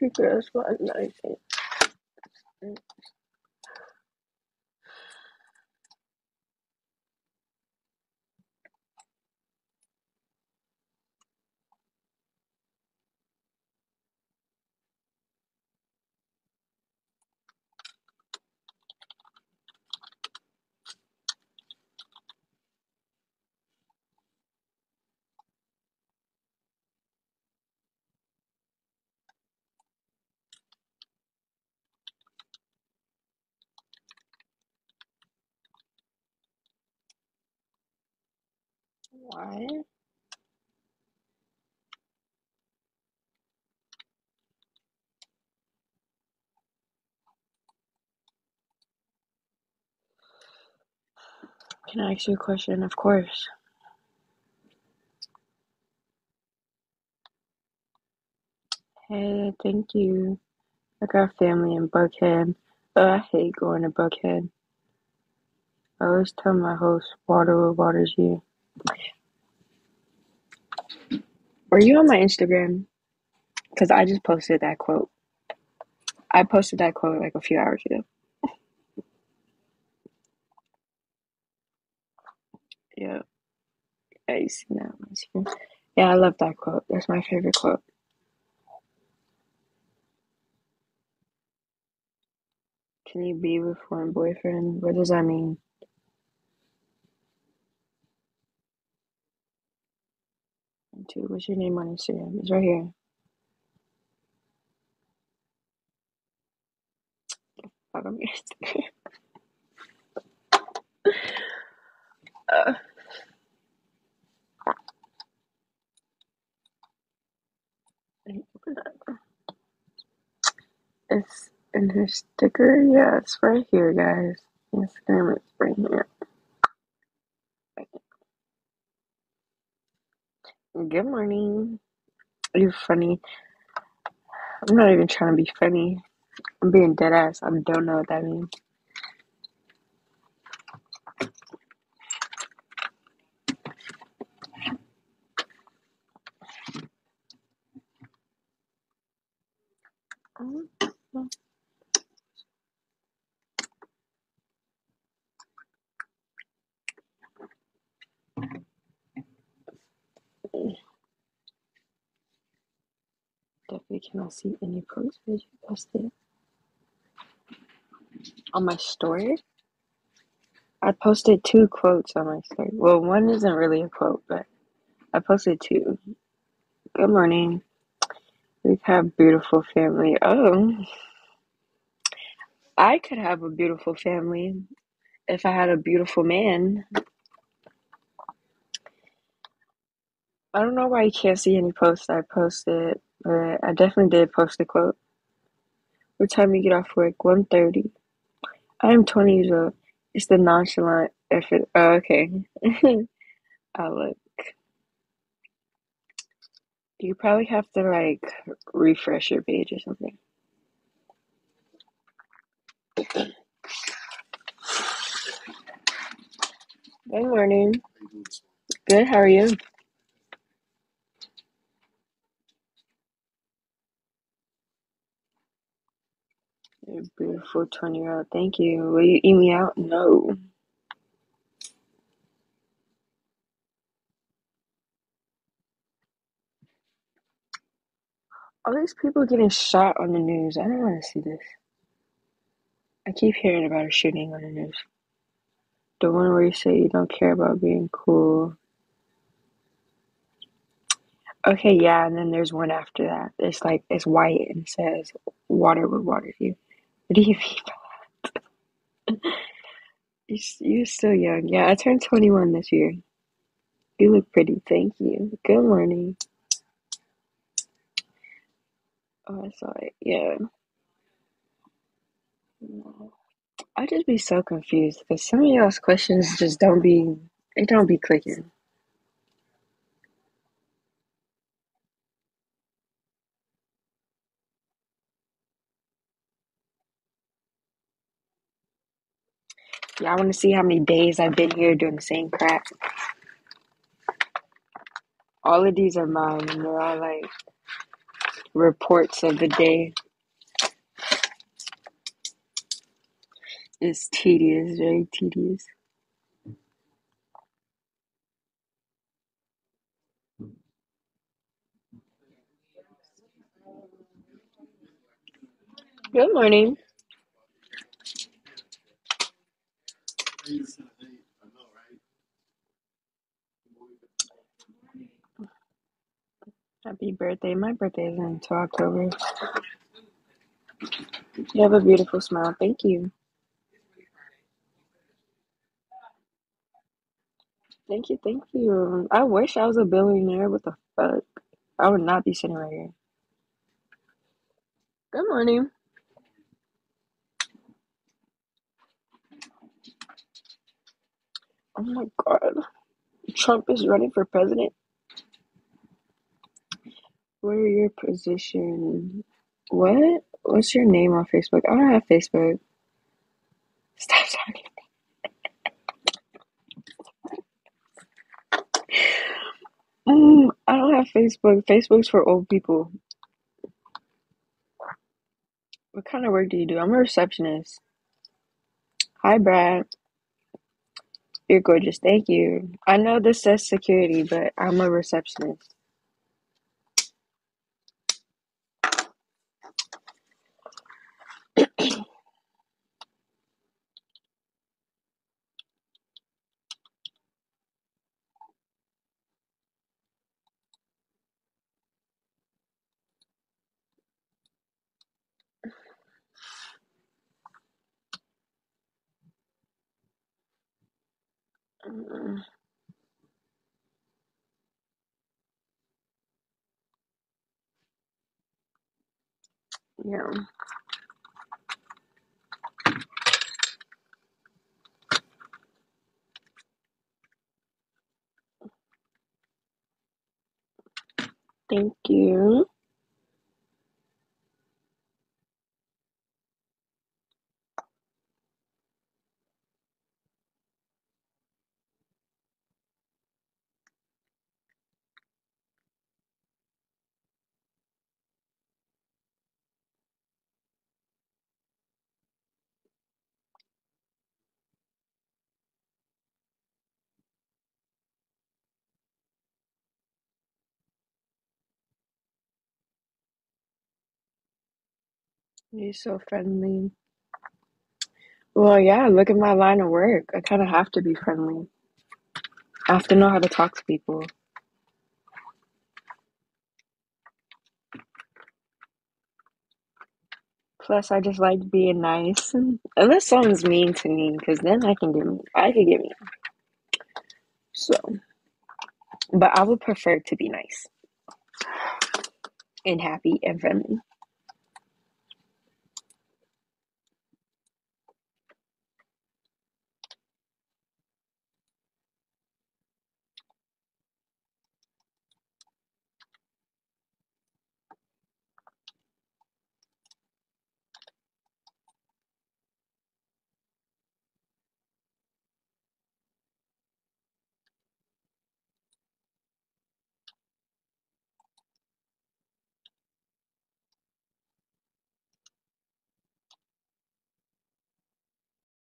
People that's what I think. Why? Can I ask you a question? Of course. Hey, thank you. I got family in Buckhead. Oh, I hate going to Buckhead. I always tell my host, water what waters you. Were you on my Instagram? Because I just posted that quote. I posted that quote like a few hours ago. Yeah. You see that on. Yeah, I love that quote. That's my favorite quote. Can you be with one boyfriend? What does that mean? What's your name on Instagram? It's right here. Fuck, Instagram. Uh, it's in her sticker. Yeah, it's right here, guys. Instagram is right here. Good morning. Are You're funny. I'm not even trying to be funny. I'm being dead ass. I don't know what that means. Definitely cannot see any posts that you posted on my story. I posted two quotes on my story. Well, one isn't really a quote, but I posted two. Good morning. We have beautiful family. Oh, I could have a beautiful family if I had a beautiful man. I don't know why you can't see any posts I posted, but I definitely did post a quote. What time you get off work? 1.30. I am 20 years old. It's the nonchalant effort. Oh, okay. I'll look. You probably have to like refresh your page or something. Good morning. Good, how are you? You're a beautiful 20 year old. Thank you. Will you eat me out? No. All these people getting shot on the news. I don't want to see this. I keep hearing about a shooting on the news. The one where you say you don't care about being cool. Okay, yeah, and then there's one after that. It's like it's white and it says water would water you. Do you you're still young. Yeah, I turned 21 this year. You look pretty. Thank you. Good morning. Oh, I saw it. Yeah. I just be so confused because some of y'all's questions just don't be, it don't be clicking. Y'all want to see how many days I've been here doing the same crap? All of these are mine, and they're all like reports of the day. It's tedious, very tedious. Good morning. Happy birthday. My birthday isn't until October. You have a beautiful smile. Thank you. Thank you, thank you. I wish I was a billionaire. What the fuck? I would not be sitting right here. Good morning. Oh my god. Trump is running for president. What are your position? What? What's your name on Facebook? I don't have Facebook. Stop talking. Mm, I don't have Facebook. Facebook's for old people. What kind of work do you do? I'm a receptionist. Hi, Brad. You're gorgeous. Thank you. I know this says security, but I'm a receptionist. Yeah. Thank you. You're so friendly. Well, yeah, look at my line of work. I kind of have to be friendly. I have to know how to talk to people. Plus, I just like being nice. Unless someone's mean to me, because then I can get me. I can get me. So, but I would prefer to be nice and happy and friendly.